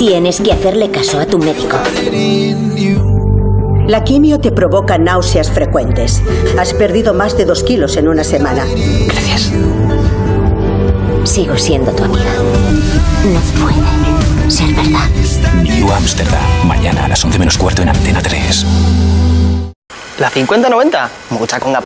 Tienes que hacerle caso a tu médico. La quimio te provoca náuseas frecuentes. Has perdido más de dos kilos en una semana. Gracias. Sigo siendo tu amiga. No puede ser verdad. New Amsterdam. Mañana a las 11 menos cuarto en Antena 3. La 50-90. Mucha conga